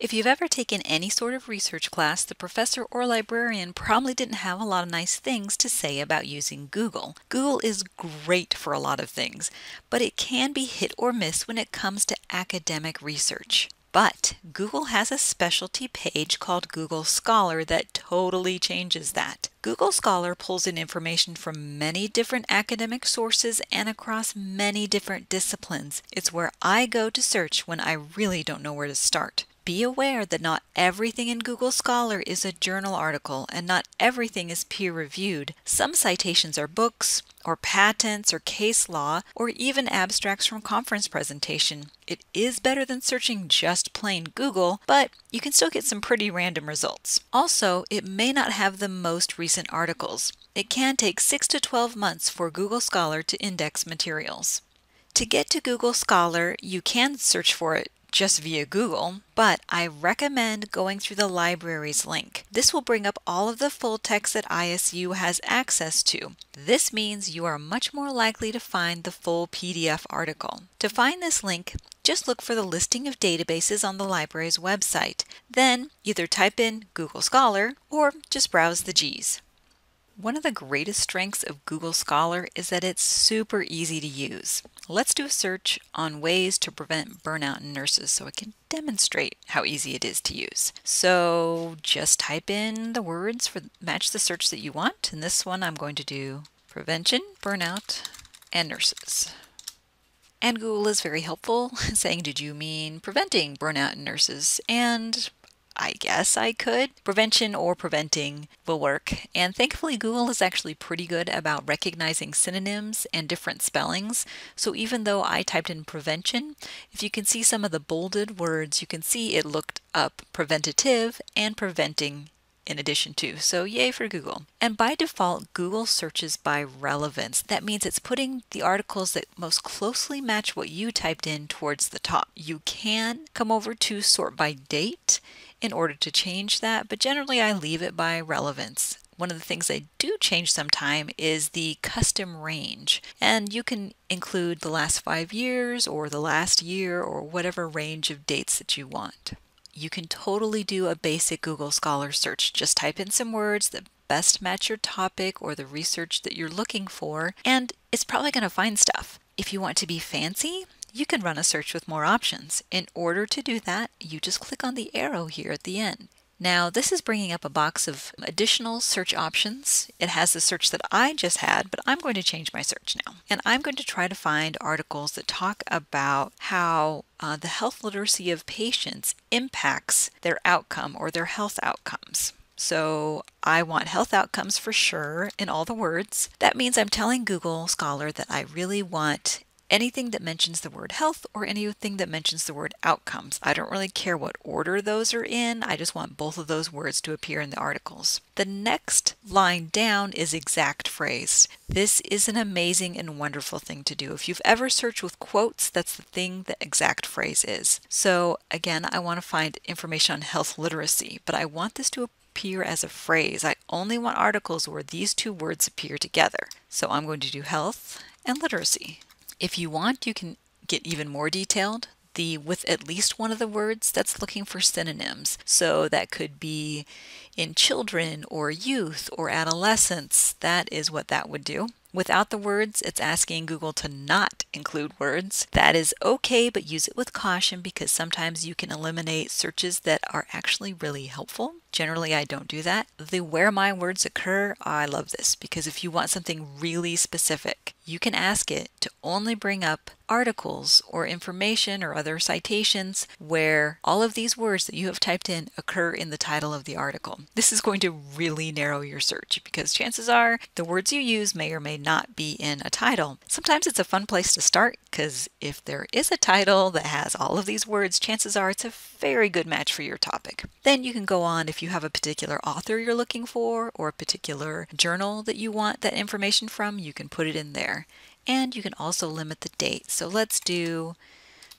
If you've ever taken any sort of research class, the professor or librarian probably didn't have a lot of nice things to say about using Google. Google is great for a lot of things, but it can be hit or miss when it comes to academic research. But Google has a specialty page called Google Scholar that totally changes that. Google Scholar pulls in information from many different academic sources and across many different disciplines. It's where I go to search when I really don't know where to start. Be aware that not everything in Google Scholar is a journal article and not everything is peer reviewed. Some citations are books, or patents, or case law, or even abstracts from conference presentation. It is better than searching just plain Google, but you can still get some pretty random results. Also, it may not have the most recent articles. It can take 6 to 12 months for Google Scholar to index materials. To get to Google Scholar, you can search for it just via Google, but I recommend going through the libraries link. This will bring up all of the full text that ISU has access to. This means you are much more likely to find the full PDF article. To find this link, just look for the listing of databases on the library's website. Then either type in Google Scholar or just browse the G's. One of the greatest strengths of Google Scholar is that it's super easy to use. Let's do a search on ways to prevent burnout in nurses so I can demonstrate how easy it is to use. So just type in the words for match the search that you want. In this one I'm going to do prevention, burnout, and nurses. And Google is very helpful, saying, Did you mean preventing burnout in nurses? And I guess I could. Prevention or preventing will work. And thankfully, Google is actually pretty good about recognizing synonyms and different spellings. So even though I typed in prevention, if you can see some of the bolded words, you can see it looked up preventative and preventing in addition to. So yay for Google. And by default, Google searches by relevance. That means it's putting the articles that most closely match what you typed in towards the top. You can come over to sort by date in order to change that, but generally I leave it by relevance. One of the things I do change sometime is the custom range, and you can include the last five years or the last year or whatever range of dates that you want. You can totally do a basic Google Scholar search. Just type in some words that best match your topic or the research that you're looking for, and it's probably going to find stuff. If you want to be fancy, you can run a search with more options. In order to do that, you just click on the arrow here at the end. Now, this is bringing up a box of additional search options. It has the search that I just had, but I'm going to change my search now. And I'm going to try to find articles that talk about how uh, the health literacy of patients impacts their outcome or their health outcomes. So I want health outcomes for sure in all the words. That means I'm telling Google Scholar that I really want anything that mentions the word health or anything that mentions the word outcomes. I don't really care what order those are in, I just want both of those words to appear in the articles. The next line down is exact phrase. This is an amazing and wonderful thing to do. If you've ever searched with quotes, that's the thing that exact phrase is. So again, I want to find information on health literacy, but I want this to appear as a phrase. I only want articles where these two words appear together. So I'm going to do health and literacy. If you want, you can get even more detailed. The with at least one of the words that's looking for synonyms. So that could be in children or youth or adolescence. That is what that would do. Without the words, it's asking Google to not include words. That is okay, but use it with caution because sometimes you can eliminate searches that are actually really helpful. Generally, I don't do that. The where my words occur, I love this because if you want something really specific, you can ask it to only bring up articles or information or other citations where all of these words that you have typed in occur in the title of the article. This is going to really narrow your search because chances are the words you use may or may not be in a title. Sometimes it's a fun place to start because if there is a title that has all of these words, chances are it's a very good match for your topic. Then you can go on if you have a particular author you're looking for or a particular journal that you want that information from, you can put it in there. And you can also limit the date. So let's do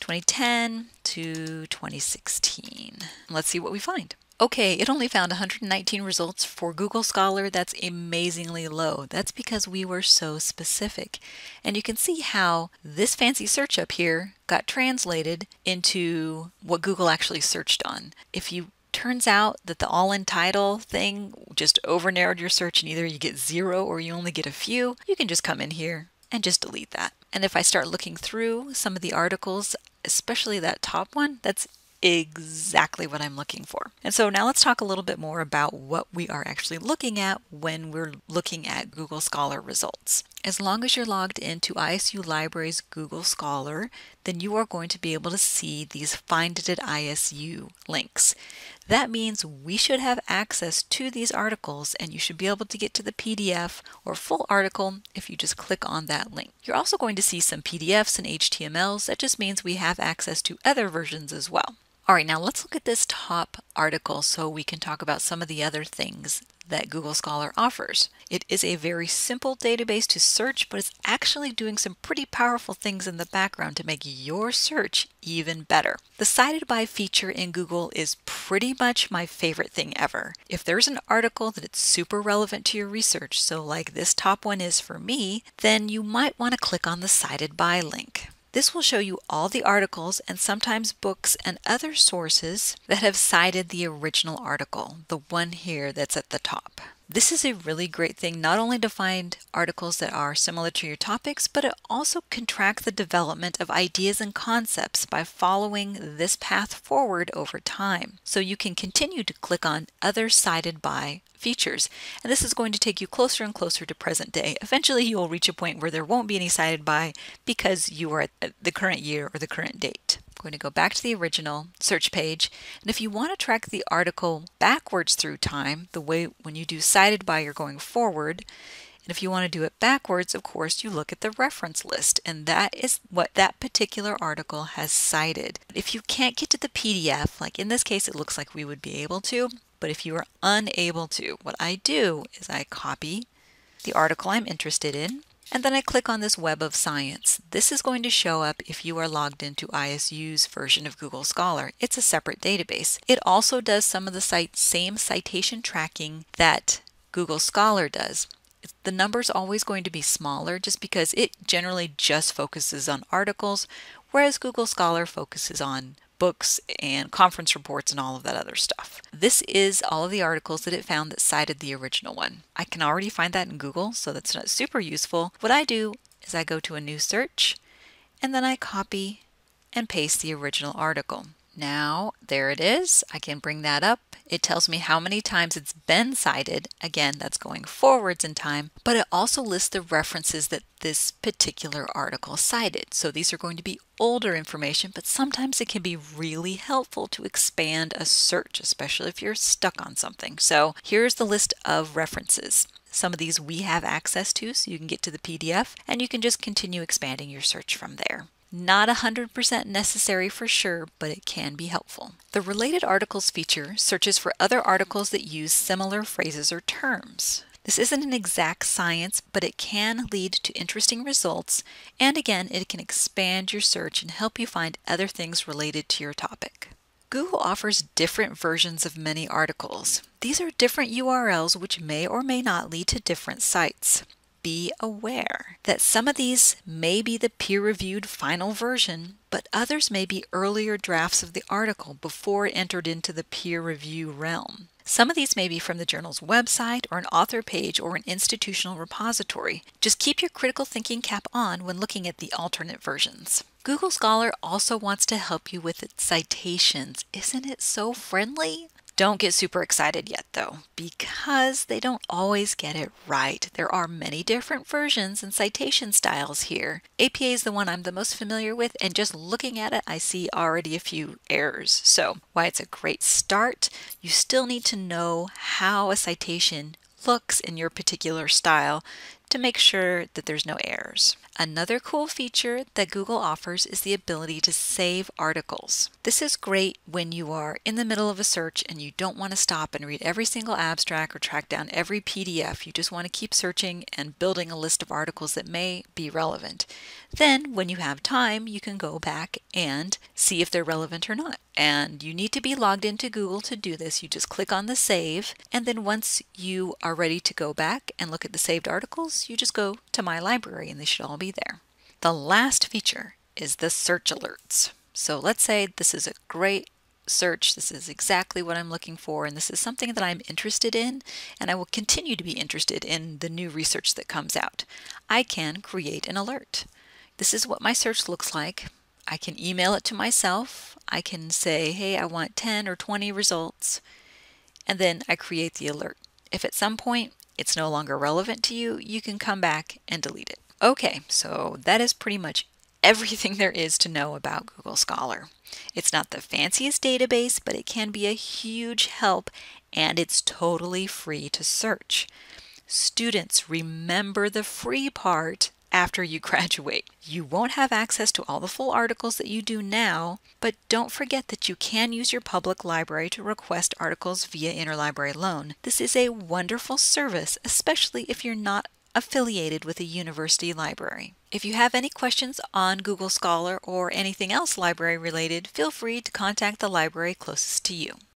2010 to 2016. Let's see what we find. Okay, it only found 119 results for Google Scholar. That's amazingly low. That's because we were so specific. And you can see how this fancy search up here got translated into what Google actually searched on. If you turns out that the all in title thing just over narrowed your search and either you get zero or you only get a few, you can just come in here and just delete that. And if I start looking through some of the articles, especially that top one, that's exactly what I'm looking for. And so now let's talk a little bit more about what we are actually looking at when we're looking at Google Scholar results. As long as you're logged into ISU Libraries Google Scholar, then you are going to be able to see these Find It at ISU links. That means we should have access to these articles and you should be able to get to the PDF or full article if you just click on that link. You're also going to see some PDFs and HTMLs. That just means we have access to other versions as well. All right, now let's look at this top article so we can talk about some of the other things that Google Scholar offers. It is a very simple database to search, but it's actually doing some pretty powerful things in the background to make your search even better. The cited by feature in Google is pretty much my favorite thing ever. If there's an article that it's super relevant to your research, so like this top one is for me, then you might want to click on the cited by link. This will show you all the articles and sometimes books and other sources that have cited the original article, the one here that's at the top. This is a really great thing not only to find articles that are similar to your topics, but it also can track the development of ideas and concepts by following this path forward over time. So you can continue to click on other cited by features. And this is going to take you closer and closer to present day. Eventually you will reach a point where there won't be any cited by because you are at the current year or the current date. I'm going to go back to the original search page. And if you want to track the article backwards through time, the way when you do cited by you're going forward, and if you want to do it backwards, of course, you look at the reference list, and that is what that particular article has cited. If you can't get to the PDF, like in this case, it looks like we would be able to, but if you are unable to, what I do is I copy the article I'm interested in, and then I click on this Web of Science. This is going to show up if you are logged into ISU's version of Google Scholar. It's a separate database. It also does some of the site, same citation tracking that Google Scholar does. The number's always going to be smaller just because it generally just focuses on articles, whereas Google Scholar focuses on books and conference reports and all of that other stuff. This is all of the articles that it found that cited the original one. I can already find that in Google, so that's not super useful. What I do is I go to a new search and then I copy and paste the original article. Now, there it is. I can bring that up. It tells me how many times it's been cited. Again, that's going forwards in time, but it also lists the references that this particular article cited. So these are going to be older information, but sometimes it can be really helpful to expand a search, especially if you're stuck on something. So here's the list of references. Some of these we have access to, so you can get to the PDF and you can just continue expanding your search from there. Not 100% necessary for sure, but it can be helpful. The Related Articles feature searches for other articles that use similar phrases or terms. This isn't an exact science, but it can lead to interesting results, and again, it can expand your search and help you find other things related to your topic. Google offers different versions of many articles. These are different URLs which may or may not lead to different sites be aware that some of these may be the peer reviewed final version, but others may be earlier drafts of the article before it entered into the peer review realm. Some of these may be from the journal's website or an author page or an institutional repository. Just keep your critical thinking cap on when looking at the alternate versions. Google Scholar also wants to help you with its citations. Isn't it so friendly? Don't get super excited yet though, because they don't always get it right. There are many different versions and citation styles here. APA is the one I'm the most familiar with, and just looking at it, I see already a few errors. So, why it's a great start, you still need to know how a citation looks in your particular style to make sure that there's no errors. Another cool feature that Google offers is the ability to save articles. This is great when you are in the middle of a search and you don't want to stop and read every single abstract or track down every PDF. You just want to keep searching and building a list of articles that may be relevant. Then, when you have time, you can go back and see if they're relevant or not. And you need to be logged into Google to do this. You just click on the save, and then once you are ready to go back and look at the saved articles, you just go to My Library and they should all be there. The last feature is the search alerts. So let's say this is a great search. This is exactly what I'm looking for, and this is something that I'm interested in, and I will continue to be interested in the new research that comes out. I can create an alert. This is what my search looks like. I can email it to myself. I can say, hey, I want 10 or 20 results, and then I create the alert. If at some point it's no longer relevant to you, you can come back and delete it. Okay, so that is pretty much everything there is to know about Google Scholar. It's not the fanciest database, but it can be a huge help and it's totally free to search. Students, remember the free part after you graduate. You won't have access to all the full articles that you do now, but don't forget that you can use your public library to request articles via interlibrary loan. This is a wonderful service, especially if you're not affiliated with a university library. If you have any questions on Google Scholar or anything else library related, feel free to contact the library closest to you.